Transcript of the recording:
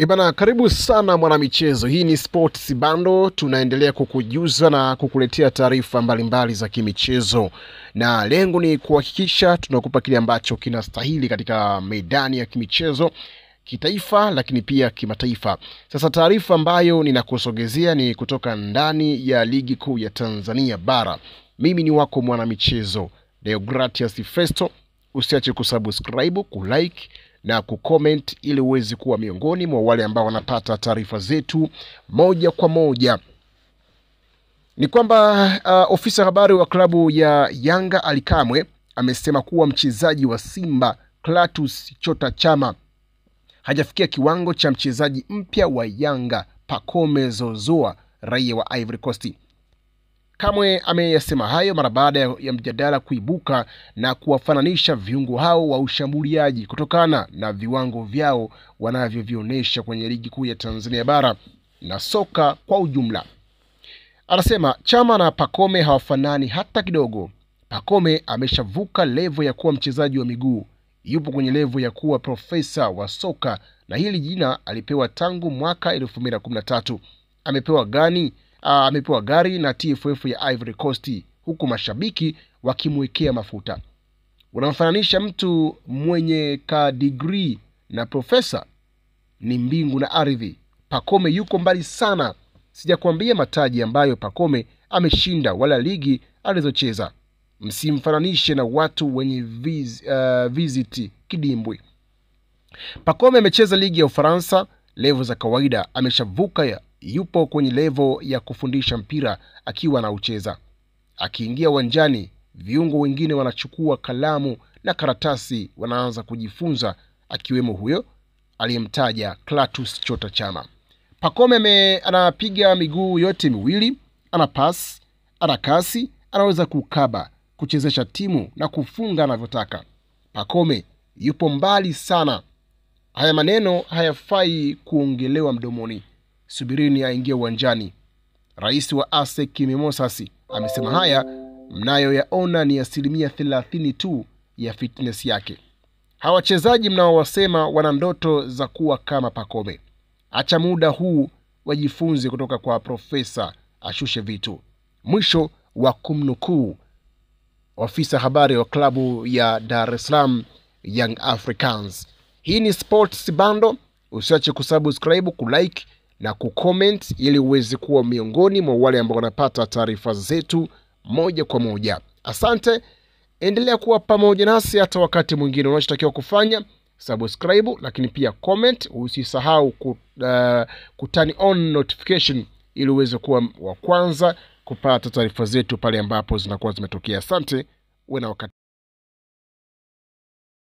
Ibana, karibu sana mwanamichezo. Hii ni Sports Bando, tunaendelea kukujuza na kukuletea taarifa mbalimbali za kimichezo, na lengo ni kuhakikisha tunakupa kile ambacho kinastahili katika medani ya kimichezo kitaifa, lakini pia kimataifa. Sasa taarifa ambayo ninakusogezea ni kutoka ndani ya ligi kuu ya Tanzania bara. Mimi ni wako mwanamichezo Deogratias Festo. Usiache kusubscribe, kulike na kucomment ili uweze kuwa miongoni mwa wale ambao wanapata taarifa zetu moja kwa moja. Ni kwamba uh, ofisa habari wa klabu ya Yanga Alikamwe amesema kuwa mchezaji wa Simba Klatus Chota Chama hajafikia kiwango cha mchezaji mpya wa Yanga Pacome Zozoa raia wa Ivory Coast. Kamwe ameyasema hayo mara baada ya mjadala kuibuka na kuwafananisha viungo hao wa ushambuliaji kutokana na viwango vyao wanavyovionyesha kwenye ligi kuu ya Tanzania bara na soka kwa ujumla. Anasema Chama na pakome hawafanani hata kidogo. pakome ameshavuka levo ya kuwa mchezaji wa miguu, yupo kwenye levo ya kuwa profesa wa soka, na hili jina alipewa tangu mwaka 2013. Amepewa gani? Aa, amepewa gari na TFF ya Ivory Coast, huku mashabiki wakimwekea mafuta. Unamfananisha mtu mwenye ka degree na profesa? Ni mbingu na ardhi. pakome yuko mbali sana. Sijakwambia mataji ambayo pakome ameshinda wala ligi alizocheza. Msimfananishe na watu wenye viz, uh, visit kidimbwi. pakome amecheza ligi ya Ufaransa levo za kawaida, ameshavuka ya, yupo kwenye levo ya kufundisha mpira akiwa anaucheza. Akiingia uwanjani, viungo wengine wanachukua kalamu na karatasi, wanaanza kujifunza, akiwemo huyo aliyemtaja Clatous Chota Chama. Pacome me, anapiga miguu yote miwili, ana pas, ana kasi, anaweza kukaba, kuchezesha timu na kufunga anavyotaka. Pacome yupo mbali sana. Haya maneno hayafai kuongelewa mdomoni. Subirini aingie uwanjani. Rais wa ASEC Kimimosasi amesema haya mnayoyaona ni asilimia thelathini tu ya fitness yake. Hawa wachezaji mnaowasema wana ndoto za kuwa kama Pacome, acha muda huu wajifunze kutoka kwa profesa, ashushe vitu. Mwisho wa kumnukuu ofisa habari wa klabu ya Dar es Salaam Young Africans. Hii ni Sports Bando. Usiache kusubscribe, kulike na kucomment ili uweze kuwa miongoni mwa wale ambao wanapata taarifa zetu moja kwa moja. Asante, endelea kuwa pamoja nasi hata wakati mwingine. Unachotakiwa kufanya subscribe, lakini pia comment. Usisahau ku, uh, on notification ili uweze kuwa wa kwanza kupata taarifa zetu pale ambapo zinakuwa zimetokea. Asante, uwe na wakati